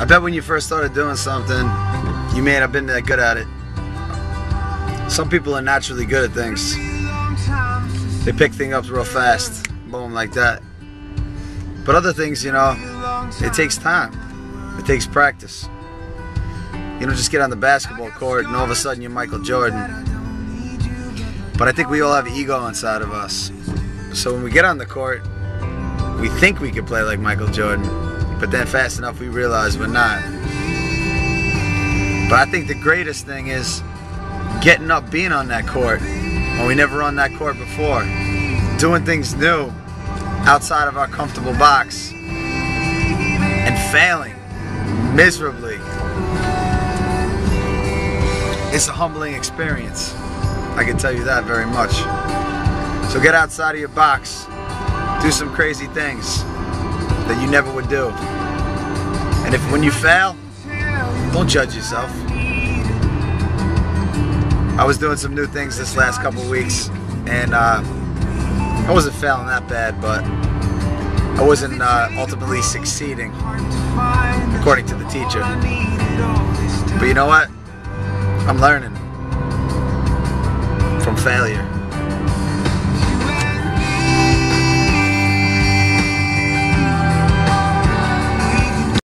I bet when you first started doing something, you may not have been that good at it. Some people are naturally good at things. They pick things up real fast, boom, like that. But other things, you know, it takes time. It takes practice. You don't just get on the basketball court and all of a sudden you're Michael Jordan. But I think we all have ego inside of us. So when we get on the court, we think we can play like Michael Jordan, but then fast enough we realize we're not. But I think the greatest thing is getting up, being on that court when we never on that court before, doing things new outside of our comfortable box, and failing miserably. It's a humbling experience. I can tell you that very much. So get outside of your box, do some crazy things that you never would do. And if when you fail, don't judge yourself. I was doing some new things this last couple weeks, and uh, I wasn't failing that bad, but I wasn't uh, ultimately succeeding, according to the teacher. But you know what? I'm learning from failure.